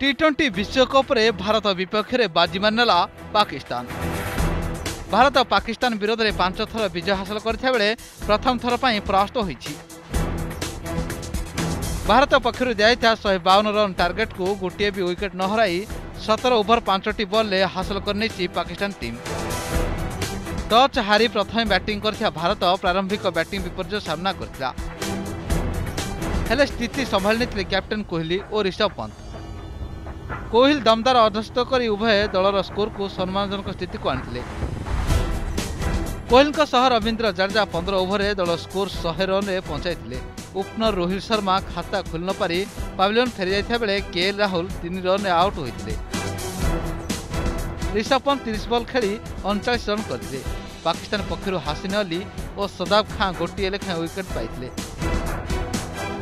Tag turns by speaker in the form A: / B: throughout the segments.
A: T twenty ବିଶ୍ୱକପ୍ରେ ଭାରତ ବିପକ୍ଷରେ ବାଜି ମାରିନେଲା ପାକିସ୍ତାନ ଭାରତ ପାକିସ୍ତାନ ବିରୋଧରେ ପାଞ୍ଚ ଥର ବିଜୟ ହାସଲ କରିଥିବା ବେଳେ ପ୍ରଥମ ଥର ପାଇଁ ପରାସ୍ତ ହୋଇଛି ଭାରତ ପକ୍ଷରୁ ଦିଆଯାଇଥିବା ଶହେ ବାଉନ ରନ୍ ଟାର୍ଗେଟକୁ ଗୋଟିଏ ବି ୱିକେଟ୍ ନ ହରାଇ ସତର ଓଭର ପାଞ୍ଚଟି ବଲ୍ରେ ହାସଲ କରିନେଇଛି ପାକିସ୍ତାନ ଟିମ୍ ଟଚ୍ ହାରି ପ୍ରଥମେ ବ୍ୟାଟିଂ କରିଥିବା ଭାରତ ପ୍ରାରମ୍ଭିକ ବ୍ୟାଟିଂ ବିପର୍ଯ୍ୟୟ ସାମ୍ନା କରିଥିଲା ହେଲେ ସ୍ଥିତି ସମ୍ଭାଳି ନେଇଥିଲେ କ୍ୟାପ୍ଟେନ୍ କୋହଲି ଓ ରିଷଭ ପନ୍ତ କୋହଲି ଦମଦାର ଅଧ୍ୟସ୍ତ କରି ଉଭୟ ଦଳର ସ୍କୋରକୁ ସମ୍ମାନଜନକ ସ୍ଥିତିକୁ ଆଣିଥିଲେ। କୋହଲିଙ୍କ ସହ ରବୀନ୍ଦ୍ର ଜାଡେଜା ପନ୍ଦର ଓଭରରେ ଦଳ ସ୍କୋର ଶହେ ରନ୍ରେ ପହଞ୍ଚାଇଥିଲେ। ଓପନର ରୋହିତ ଶର୍ମା ଖାତା ଖୋଲି ନ ପାରି ପାଭିଲିୟନ୍ ଫେରିଯାଇଥିବା ବେଳେ କେଏଲ୍ ରାହୁଲ ତିନି ରନ୍ରେ ଆଉଟ୍ ହୋଇଥିଲେ। ରିଷଭ ପନ୍ତ ତିରିଶ ବଲ୍ ଖେଳି ଅଣଚାଳିଶ ରନ୍ କରିଥିଲେ। ପାକିସ୍ତାନ ପକ୍ଷରୁ ହାସିନ ଅଲି ଓ ସଦାବ ଖାଁ ଗୋଟିଏ ଲେଖାଏଁ ୱିକେଟ୍ ପାଇଥିଲେ।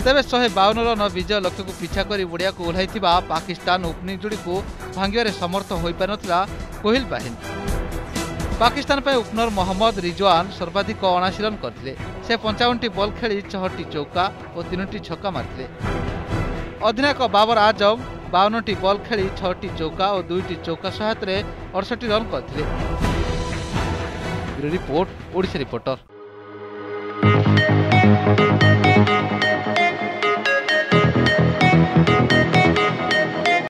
A: ତେବେ ଶହେ ବାଉନ ରନ୍ ବିଜୟ ଲକ୍ଷ୍ୟକୁ ପିଛା କରି ଓଡ଼ିଆକୁ ଓହ୍ଲାଇଥିବା ପାକିସ୍ତାନ ଓପନିଂ ଯୋଡ଼ିକୁ ଭାଙ୍ଗିବାରେ ସମର୍ଥ ହୋଇପାରିନଥିଲା କୋହଲି ବାହିନୀ। ପାକିସ୍ତାନ ପାଇଁ ଓପନର ମହମ୍ମଦ ରିଜୱାନ ସର୍ବାଧିକ ଅଣାଅଶୀ ରନ୍ କରିଥିଲେ। ସେ ପଞ୍ଚାବନଟି ବଲ୍ ଖେଳି ଛଅଟି ଚୌକା ଓ ତିନୋଟି ଛକା ମାରିଥିଲେ। ଅଧିନାୟକ ବାବର ଆଜମ ବାଉନଟି ବଲ୍ ଖେଳି ଛଅଟି ଚୌକା ଓ ଦୁଇଟି ଚୌକା ସହାୟତାରେ ଅଠଷଠି ରନ୍ କରିଥିଲେ। Report Odisha reporter.